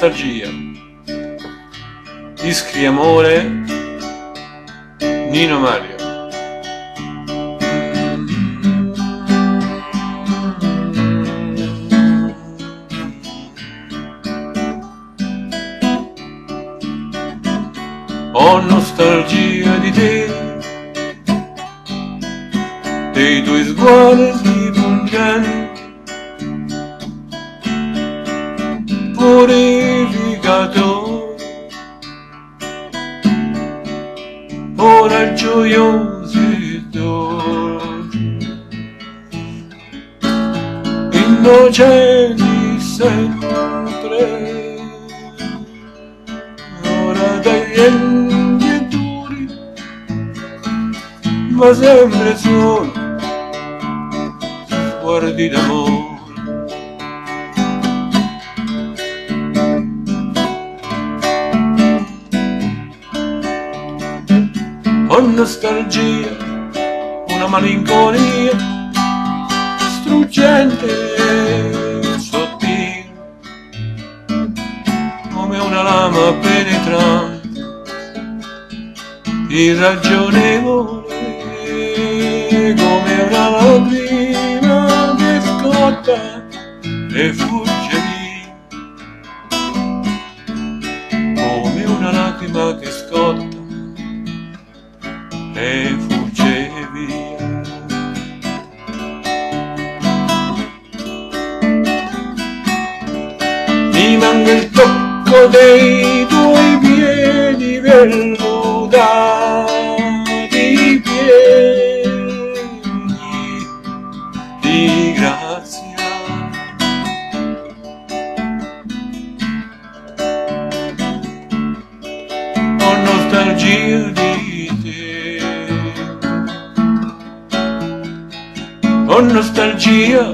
nostalgia. Ischri amore, Nino Mario. Ho nostalgia di te, dei tuoi sguardi pungenti dolci innocenti sempre ora dagli enti duri ma sempre solo sguardi d'amore ho nostalgia, una malinconia struggente e sottile, come una lama penetrante, irragionevole, come una lacrima che scotta e fugge via, come una lacrima che scotta e fugge via. Mi manca il tocco dei tuoi piedi vellutati, piedi di grazia. Nostalgia di O nostalgia.